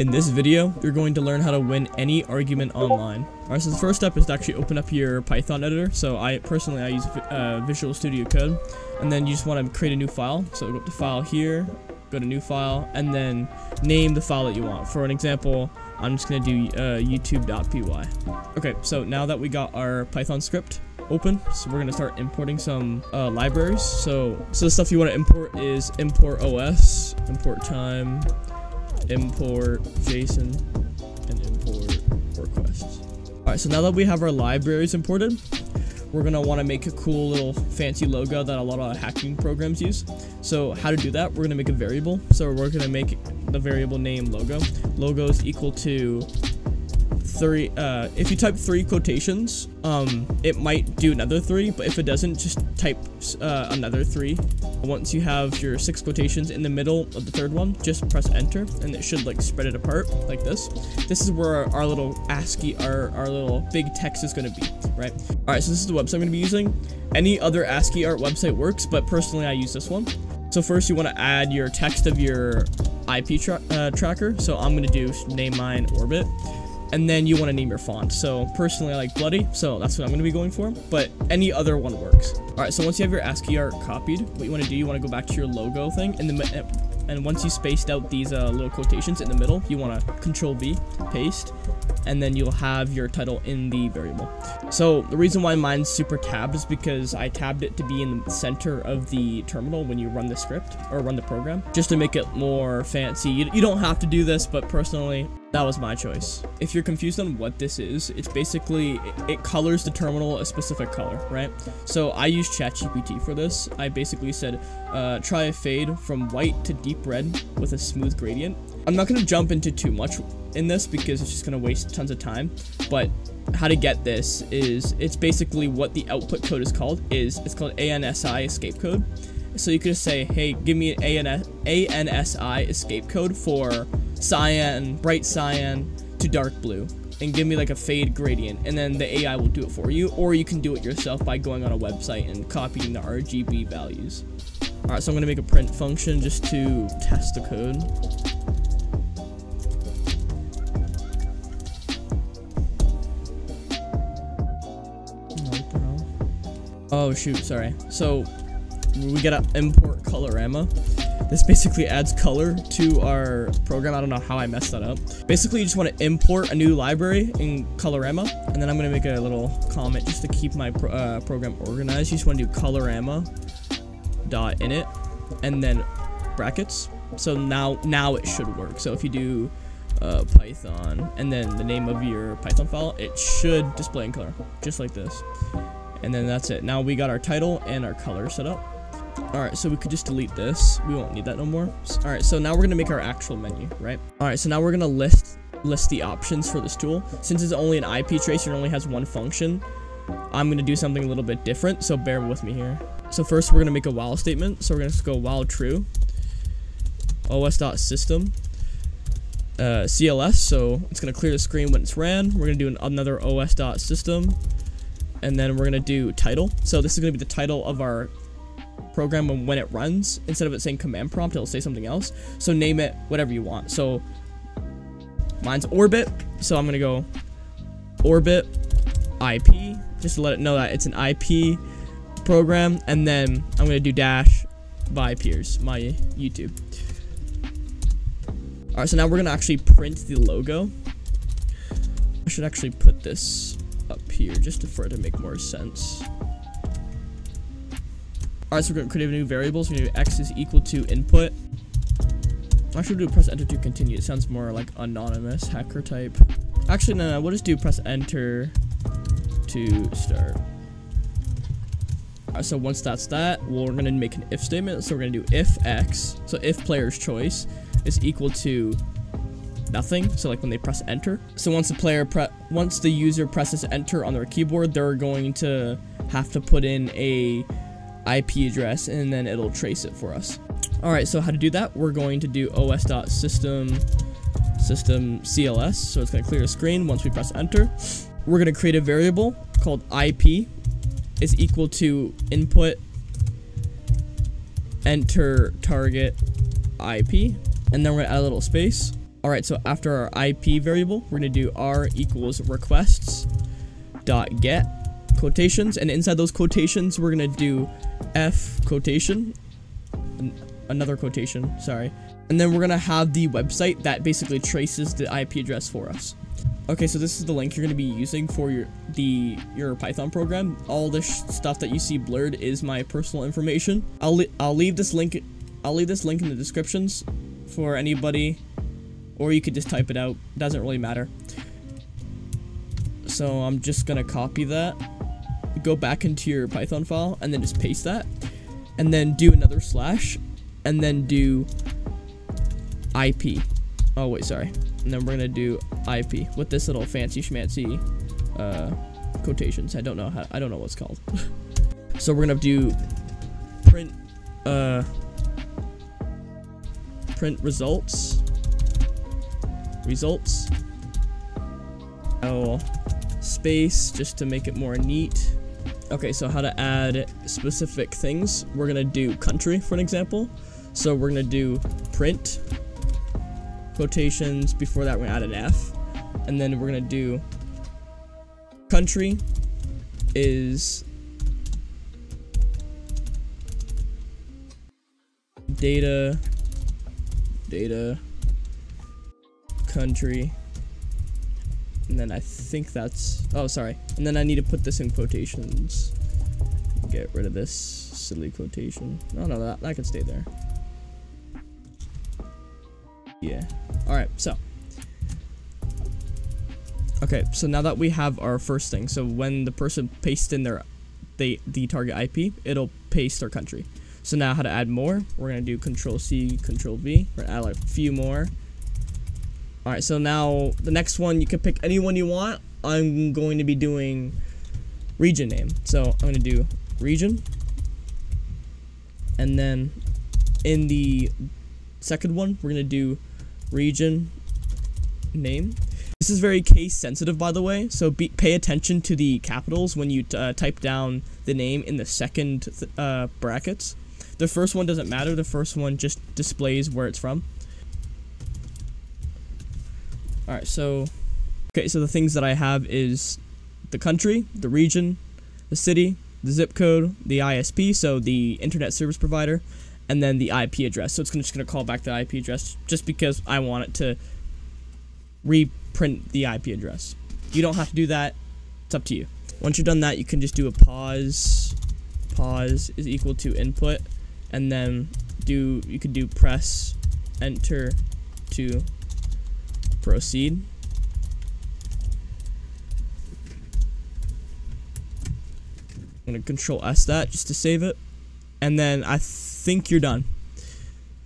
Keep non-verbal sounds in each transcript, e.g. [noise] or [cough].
In this video, you're going to learn how to win any argument online. Alright, so the first step is to actually open up your Python editor. So I personally, I use uh, Visual Studio Code. And then you just want to create a new file. So go to file here, go to new file, and then name the file that you want. For an example, I'm just going to do uh, youtube.py. Okay, so now that we got our Python script, open so we're gonna start importing some uh, libraries so so the stuff you want to import is import os import time import JSON, and import requests. Alright, so now that we have our libraries imported, we're want to make a cool little fancy logo that a lot of hacking programs use. So how to do that, we're to make a variable. So we're to make the variable name logo. Logo is equal to three, uh, if you type three quotations, um, it might do another three, but if it doesn't, just type uh, another three. Once you have your six quotations in the middle of the third one, just press enter, and it should like spread it apart like this. This is where our, our little ASCII, our, our little big text is going to be, right? All right, so this is the website I'm going to be using. Any other ASCII art website works, but personally I use this one. So first you want to add your text of your IP tra uh, tracker. So I'm going to do name mine orbit and then you want to name your font. So personally, I like Bloody, so that's what I'm going to be going for, but any other one works. All right, so once you have your ASCII art copied, what you want to do, you want to go back to your logo thing, and, the, and once you spaced out these uh, little quotations in the middle, you want to Control V, paste, and then you'll have your title in the variable. So the reason why mine's super tabbed is because I tabbed it to be in the center of the terminal when you run the script or run the program, just to make it more fancy. You, you don't have to do this, but personally, that was my choice. If you're confused on what this is, it's basically, it, colors the terminal a specific color, right? So I use ChatGPT for this. I basically said, uh, try a fade from white to deep red with a smooth gradient. I'm not going to jump into too much in this because it's just going to waste tons of time, but how to get this is, it's basically what the output code is called, is it's called ANSI escape code. So you could just say, hey, give me an ANSI escape code for cyan, bright cyan to dark blue and give me like a fade gradient and then the AI will do it for you or you can do it yourself by going on a website and copying the RGB values. Alright, so I'm going to make a print function just to test the code. Oh shoot, sorry. So we gotta import Colorama. This basically adds color to our program. I don't know how I messed that up. Basically, you just want to import a new library in Colorama, and then I'm going to make a little comment just to keep my pro uh, program organized. You just want to do Colorama dot init, and then brackets. So now, now it should work. So if you do uh, Python and then the name of your Python file, it should display in color, just like this. And then that's it. Now we got our title and our color set up. Alright, so we could just delete this. We won't need that no more. Alright, so now we're going to make our actual menu, right? Alright, so now we're going to list list the options for this tool. Since it's only an IP tracer and only has one function, I'm going to do something a little bit different, so bear with me here. So first we're going to make a while statement. So we're going to go while true, os.system, uh, CLS, so it's going to clear the screen when it's ran. We're going to do an, another os.system, and then we're going to do title. So this is going to be the title of our program and when it runs. Instead of it saying command prompt, it'll say something else. So name it whatever you want. So mine's orbit. So I'm going to go orbit IP just to let it know that it's an IP program. And then I'm going to do dash by peers, my YouTube. All right, so now we're going to actually print the logo. I should actually put this up here just for it to make more sense. Alright, so we're to create a new variable. So we're to do x is equal to input. I should do press enter to continue. It sounds more like anonymous hacker type. Actually, no, no, we'll just do press enter to start. Alright, so once that's that, we're going to make an if statement. So we're going to do if x, so if player's choice is equal to nothing. So like when they press enter. So once the player pre once the user presses enter on their keyboard, they're going to have to put in a IP address and then it'll trace it for us. All right, so how to do that? We're going to do os.system system CLS. So it's going to clear the screen once we press enter. We're going to create a variable called IP is equal to input enter target IP. And then we're to add a little space. Alright, so after our IP variable, we're going to do r equals requests dot get quotations, and inside those quotations, we're to do f quotation, another quotation, sorry, and then we're to have the website that basically traces the IP address for us. Okay, so this is the link you're to be using for your the your Python program. All this stuff that you see blurred is my personal information. I'll I'll leave this link I'll leave this link in the descriptions for anybody or you could just type it out. Doesn't really matter. So I'm just gonna copy that, go back into your Python file, and then just paste that, and then do another slash, and then do IP. Oh wait, sorry. And then we're gonna do IP with this little fancy schmancy uh, quotations. I don't know how. I don't know what's called. [laughs] so we're gonna do print uh, print results results. Oh, space just to make it more neat. Okay, so how to add specific things. We're gonna do country for an example. So we're gonna do print quotations. Before that, we're gonna add an F. And then we're gonna do country is data data country. And then I think that's... Oh, sorry. And then I need to put this in quotations. Get rid of this silly quotation. Oh, no, that, that can stay there. Yeah. Alright, so. Okay, so now that we have our first thing, so when the person pastes in their they, the target IP, it'll paste our country. So now how to add more, we're going to do Control C, Control V. We're going to add like a few more. Alright, so now the next one, you can pick anyone you want. I'm going to be doing region name. So I'm going to do region. And then in the second one, we're going to do region name. This is very case sensitive, by the way, so be, pay attention to the capitals when you uh, type down the name in the second th uh, brackets. The first one doesn't matter, the first one just displays where it's from. Alright, so... Okay, so the things that I have is the country, the region, the city, the zip code, the ISP, so the internet service provider, and then the IP address. So it's just going to call back the IP address just because I want it to reprint the IP address. You don't have to do that. It's up to you. Once you're done that, you can just do a pause. Pause is equal to input, and then do you could do press enter to Proceed. I'm going to control S that just to save it. And then I think you're done.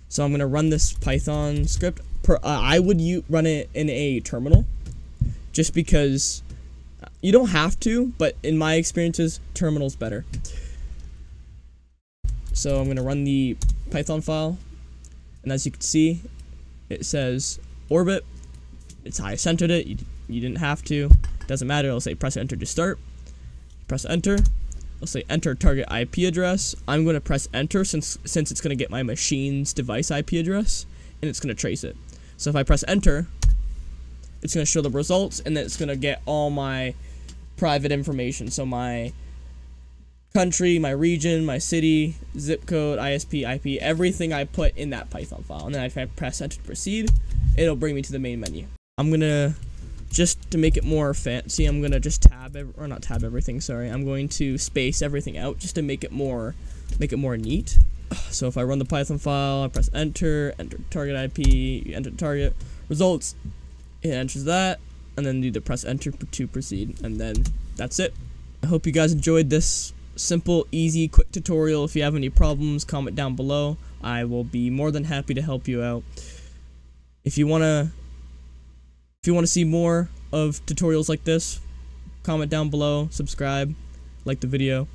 So I'm going to run this Python script. Per, uh, I would run it in a terminal just because you don't have to, but in my experiences, terminal's better. So I'm going to run the Python file. And as you can see, it says orbit it's how I centered it. You, you didn't have to. Doesn't matter. It'll say press enter to start. Press enter. I'll say enter target IP address. I'm going to press enter since since it's going to get my machine's device IP address and it's going to trace it. So if I press enter, it's going to show the results and then it's going to get all my private information. So my country, my region, my city, zip code, ISP, IP, everything I put in that Python file. And then if I press enter to proceed, it'll bring me to the main menu. I'm gonna just to make it more fancy I'm gonna just tab or not tab everything sorry. I'm going to space everything out just to make it more make it more neat. So if I run the Python file I press enter enter target IP enter target results it enters that and then the press enter to proceed and then that's it. I hope you guys enjoyed this simple easy quick tutorial. If you have any problems comment down below. I will be more than happy to help you out. If you want to if you want to see more of tutorials like this, comment down below, subscribe, like the video.